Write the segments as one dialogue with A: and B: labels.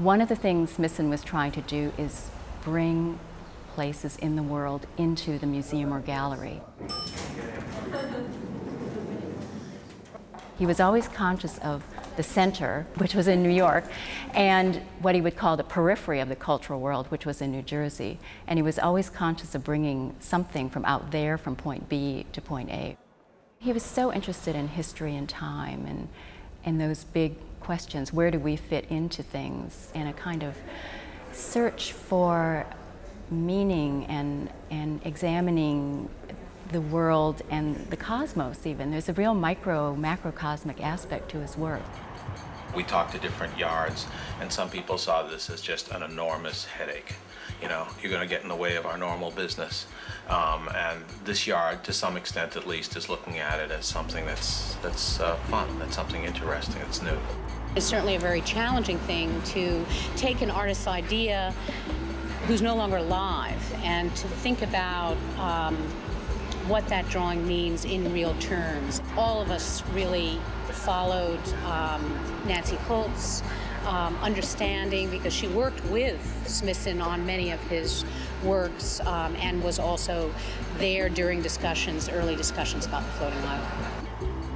A: One of the things Smithson was trying to do is bring places in the world into the museum or gallery. He was always conscious of the center, which was in New York, and what he would call the periphery of the cultural world, which was in New Jersey. And he was always conscious of bringing something from out there, from point B to point A. He was so interested in history and time and, and those big questions where do we fit into things, and a kind of search for meaning and, and examining the world and the cosmos even. There's a real micro, macrocosmic aspect to his work.
B: We talked to different yards, and some people saw this as just an enormous headache. You know, you're going to get in the way of our normal business. Um, and this yard, to some extent at least, is looking at it as something that's, that's uh, fun, that's something interesting, that's new.
C: It's certainly a very challenging thing to take an artist's idea who's no longer alive and to think about um, what that drawing means in real terms. All of us really followed um, Nancy Holt's um, understanding because she worked with Smithson on many of his works um, and was also there during discussions, early discussions about the floating island.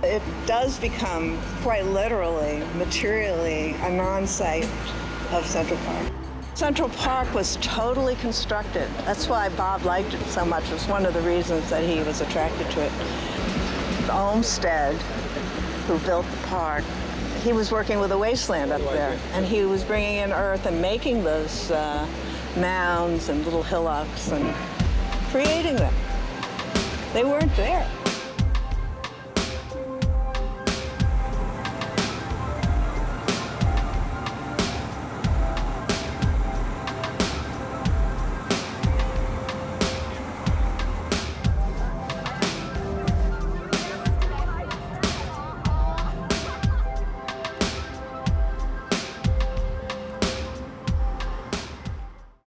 D: It does become quite literally, materially, a non-site of Central Park. Central Park was totally constructed. That's why Bob liked it so much. It was one of the reasons that he was attracted to it. Olmsted, who built the park, he was working with a wasteland up there, and he was bringing in earth and making those uh, mounds and little hillocks and creating them. They weren't there.